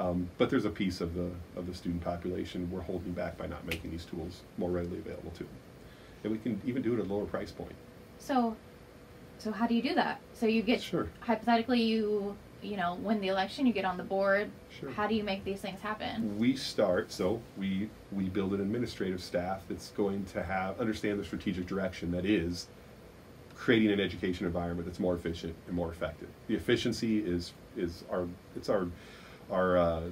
Um, but there's a piece of the of the student population we're holding back by not making these tools more readily available to them, and we can even do it at a lower price point. So, so how do you do that? So you get Sure. hypothetically you you know win the election, you get on the board. Sure. How do you make these things happen? we start so we we build an administrative staff that's going to have understand the strategic direction that is creating an education environment that's more efficient and more effective the efficiency is is our it's our our uh,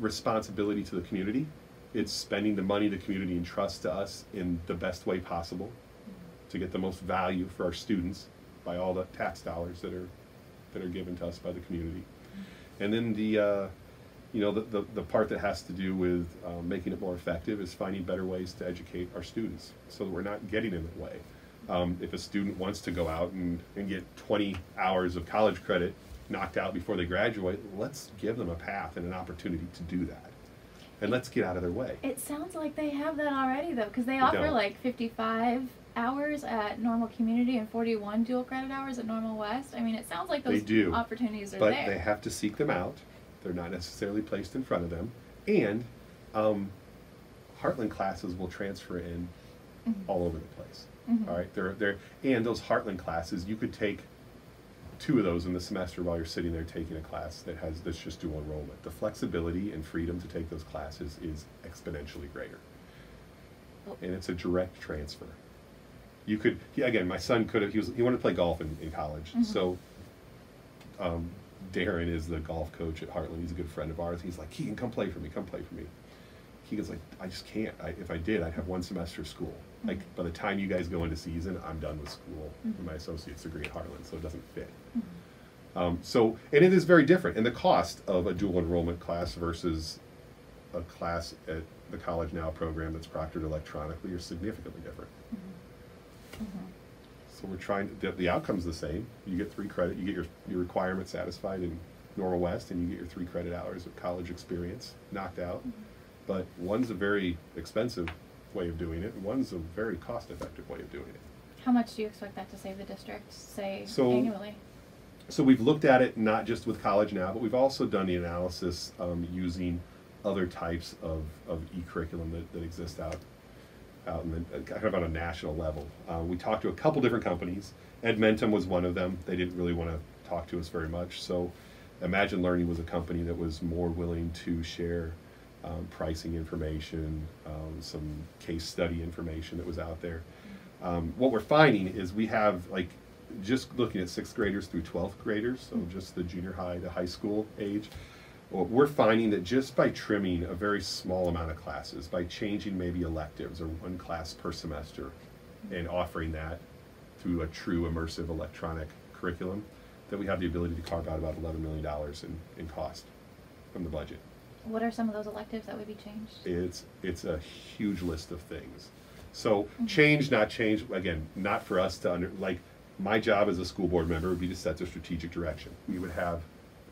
responsibility to the community it's spending the money the community entrusts to us in the best way possible to get the most value for our students by all the tax dollars that are that are given to us by the community and then the uh, you know, the, the, the part that has to do with um, making it more effective is finding better ways to educate our students so that we're not getting in the way. Um, if a student wants to go out and, and get 20 hours of college credit knocked out before they graduate, let's give them a path and an opportunity to do that. And let's get out of their way. It sounds like they have that already though, because they offer like 55 hours at normal community and 41 dual credit hours at normal west. I mean, it sounds like those do, opportunities are but there. they have to seek them out. They're not necessarily placed in front of them. And um, Heartland classes will transfer in Mhm. all over the place. Mhm. All right, they're, they're, and those Heartland classes, you could take two of those in the semester while you're sitting there taking a class that has that's just dual enrollment. The flexibility and freedom to take those classes is exponentially greater, Oh. and it's a direct transfer. You could, he, again, my son could have. He was he wanted to play golf in, in college, Mhm. so. Um, Darren is the golf coach at Heartland. He's a good friend of ours. He's like, Keegan, come play for me. Come play for me. Keegan's like, I just can't. I, if I did, I'd have one semester of school. Like by the time you guys go into season, I'm done with school for my associate's degree at Heartland, so it doesn't fit. Mhm. Um, so, and it is very different. And the cost of a dual enrollment class versus a class at the College Now program that's proctored electronically are significantly different. Mhm. So we're trying, the, the outcome's the same. You get three credit, you get your, your requirement satisfied in Normal West, and you get your three credit hours of college experience knocked out. But one's a very expensive way of doing it, and one's a very cost-effective way of doing it. How much do you expect that to save the district, say So- annually? So we've looked at it not just with college now, but we've also done the analysis um, using other types of, of e-curriculum that, that exist out out in the, kind of on a national level. Uh, we talked to a couple different companies. Edmentum was one of them. They didn't really want to talk to us very much. So Imagine Learning was a company that was more willing to share um, pricing information, um, some case study information that was out there. Um, what we're finding is we have like just looking at sixth graders through 12th graders, so just the junior high to high school age. Well, we're finding that just by trimming a very small amount of classes, by changing maybe electives or one class per semester, and offering that through a true immersive electronic curriculum, that we have the ability to carve out about $11 million in, in cost from the budget. What are some of those electives that would be changed? It's it's a huge list of things. So Mhm. change, not change. Again, not for us to under like. My job as a school board member would be to set the strategic direction. We would have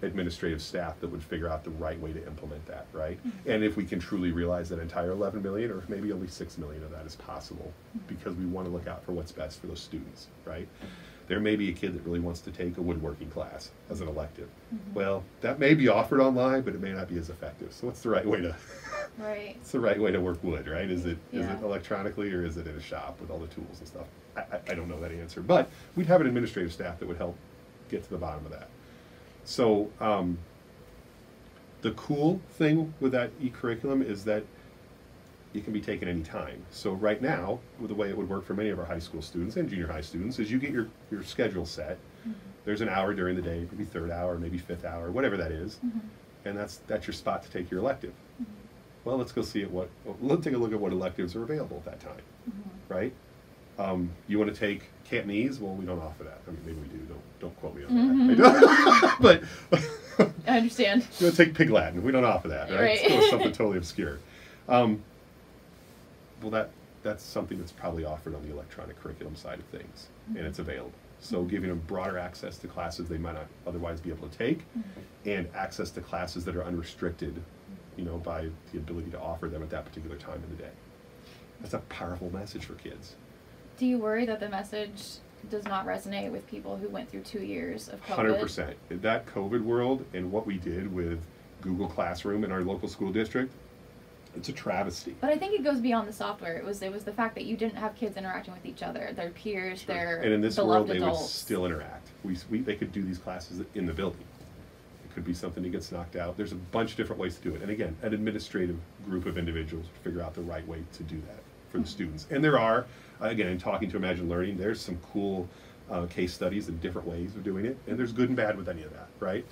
administrative staff that would figure out the right way to implement that, right? Mhm. And if we can truly realize that entire 11 million, or maybe only 6 million of that is possible, Mhm. because we want to look out for what's best for those students, right? There may be a kid that really wants to take a woodworking class as an elective. Mhm. Well, that may be offered online, but it may not be as effective. So what's the right way to Right. it's the right way to work wood, right? Is it is Yeah. it electronically or is it in a shop with all the tools and stuff? I, I, I don't know that answer, but we'd have an administrative staff that would help get to the bottom of that. So um, the cool thing with that e-curriculum is that it can be taken any time. So right now, with the way it would work for many of our high school students and junior high students, is you get your, your schedule set. Mhm. There's an hour during the day, maybe third hour, maybe fifth hour, whatever that is, Mhm. and that's that's your spot to take your elective Mhm. well, let's go see at what, let's take a look at what electives are available at that time, Mhm. right? Um, you want to take Cantonese? Well, we don't offer that. I mean, maybe we do. Don't don't quote me on that. I but I understand. you want to take Pig Latin? We don't offer that, right? Right. It's something totally obscure. Um, well, that that's something that's probably offered on the electronic curriculum side of things, and it's available. So giving them broader access to classes they might not otherwise be able to take, Mhm. and access to classes that are unrestricted, you know, by the ability to offer them at that particular time in the day. That's a powerful message for kids. Do you worry that the message does not resonate with people who went through two years of COVID? Hundred percent. That COVID world and what we did with Google Classroom in our local school district, it's a travesty. But I think it goes beyond the software. It was it was the fact that you didn't have kids interacting with each other, their peers, their and in this world, they adults. would still interact. We, we they could do these classes in the building. It could be something that gets knocked out. There's a bunch of different ways to do it. And again, an administrative group of individuals would figure out the right way to do that for the Mhm. students. And there are, again, in talking to Imagine Learning, there's some cool uh, case studies and different ways of doing it. And there's good and bad with any of that, right?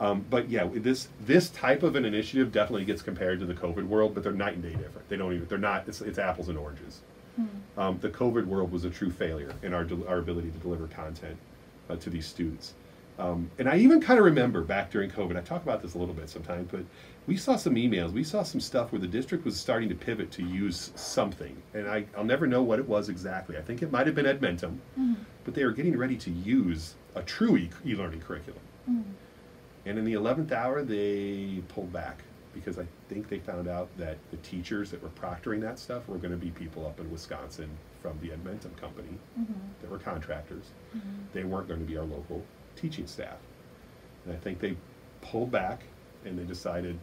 Um, but yeah, this this type of an initiative definitely gets compared to the COVID world, but they're night and day different. They don't even they're not. It's, it's apples and oranges. Hmm. Um, the COVID world was a true failure in our del- our ability to deliver content uh, to these students. Um, and I even kind of remember back during COVID. I talk about this a little bit sometimes, but we saw some emails. We saw some stuff where the district was starting to pivot to use something, and I, I'll never know what it was exactly. I think it might have been Edmentum, Mhm. But they were getting ready to use a true e- e-learning curriculum. Mhm. And in the 11th hour, they pulled back because I think they found out that the teachers that were proctoring that stuff were going to be people up in Wisconsin from the Edmentum company Mhm. that were contractors. Mhm. They weren't going to be our local teaching staff. And I think they pulled back and they decided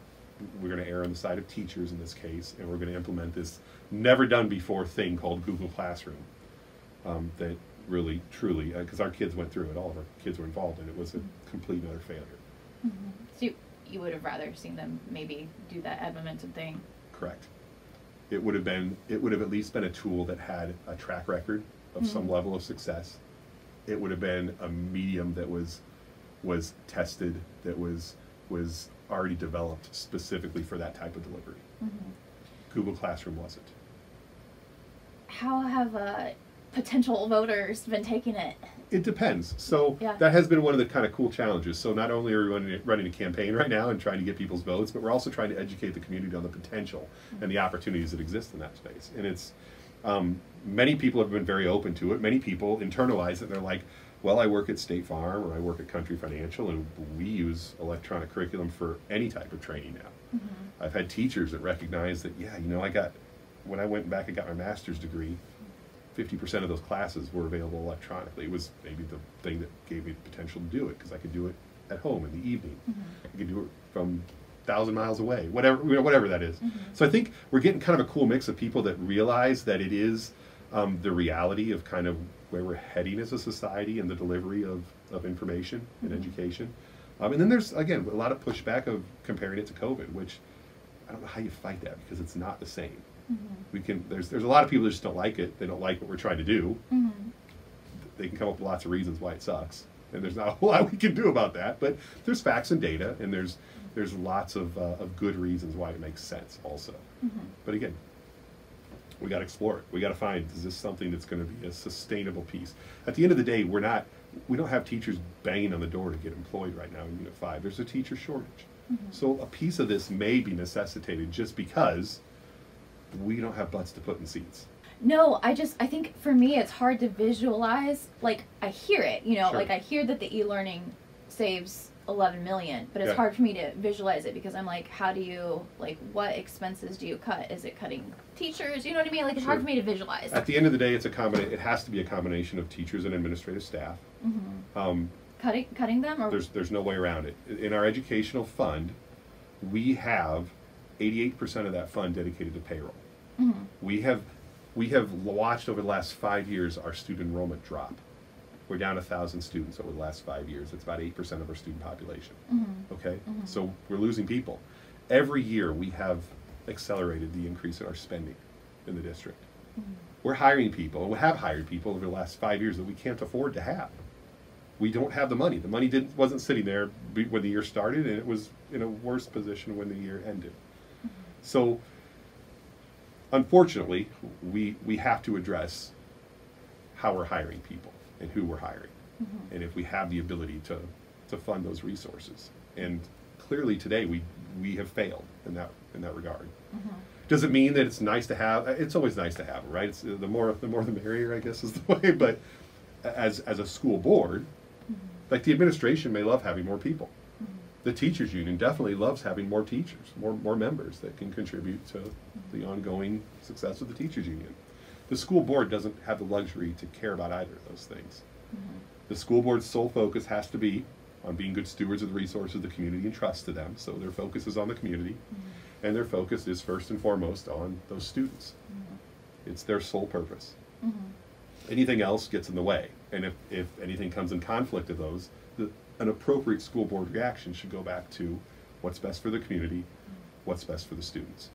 we're going to err on the side of teachers in this case, and we're going to implement this never done before thing called Google Classroom. Um, that really, truly, because our kids went through it, all of our kids were involved, and it was a complete and utter failure. Mhm. So you, you would have rather seen them maybe do that Edmentum thing. Correct. It would have been, it would have at least been a tool that had a track record of some Mhm. level of success. It would have been a medium that was, was tested, that was, was already developed specifically for that type of delivery. Mhm. Google Classroom wasn't. How have uh, potential voters been taking it? It depends. So Yeah. that has been one of the kind of cool challenges. So not only are we running, running a campaign right now and trying to get people's votes, but we're also trying to educate the community on the potential and the opportunities that exist in that space. And it's um, many people have been very open to it. Many people internalize it. They're like, "Well, I work at State Farm or I work at Country Financial, and we use electronic curriculum for any type of training now." Mhm. I've had teachers that recognize that, yeah, you know, I got, when I went back and got my master's degree, 50% of those classes were available electronically. It was maybe the thing that gave me the potential to do it because I could do it at home in the evening. Mhm. I could do it from thousand miles away, whatever you know, whatever that is. Mhm. So I think we're getting kind of a cool mix of people that realize that it is um, the reality of kind of where we're heading as a society and the delivery of, of information and Mhm. education. Um, and then there's again a lot of pushback of comparing it to COVID, which I don't know how you fight that because it's not the same. Mhm. We can there's there's a lot of people that just don't like it. They don't like what we're trying to do. Mhm. They can come up with lots of reasons why it sucks, and there's not a whole lot we can do about that. But there's facts and data, and there's there's lots of uh, of good reasons why it makes sense also. Mhm. But again, we got to explore it. We got to find is this something that's going to be a sustainable piece. At the end of the day, we're not we don't have teachers banging on the door to get employed right now in Unit Five. There's a teacher shortage, Mhm. so a piece of this may be necessitated just because we don't have butts to put in seats. No, I just I think for me it's hard to visualize. Like I hear it, you know, Sure. like I hear that the e-learning saves 11 million, but it's Yeah. hard for me to visualize it because I'm like, how do you like what expenses do you cut? Is it cutting teachers? You know what I mean? Like it's hard for me to visualize. At the end of the day, it's a combina- It has to be a combination of teachers and administrative staff. hmm Um, Cutting cutting them or there's there's no way around it. In our educational fund, we have 88% of that fund dedicated to payroll. Mhm. We have we have watched over the last five years our student enrollment drop. We're down a thousand students over the last five years. It's about eight percent of our student population. Mhm. Okay, Mhm. so we're losing people. Every year we have accelerated the increase in our spending in the district. Mhm. We're hiring people, and we have hired people over the last five years that we can't afford to have. We don't have the money. The money didn't wasn't sitting there when the year started, and it was in a worse position when the year ended. So, unfortunately, we we have to address how we're hiring people and who we're hiring, Mhm. and if we have the ability to to fund those resources. And clearly, today we we have failed in that in that regard. Mhm. Does it mean that it's nice to have? It's always nice to have, right? It's, the more the more the merrier, I guess, is the way. But as as a school board, Mhm. like the administration may love having more people. The teachers union definitely loves having more teachers, more more members that can contribute to the ongoing success of the teachers union. The school board doesn't have the luxury to care about either of those things. Mhm. The school board's sole focus has to be on being good stewards of the resources the community entrusts to them. So their focus is on the community, mm-hmm. and their focus is first and foremost on those students. Mm-hmm. It's their sole purpose. Mm-hmm. Anything else gets in the way, and if, if anything comes in conflict of those, an appropriate school board reaction should go back to what's best for the community, what's best for the students.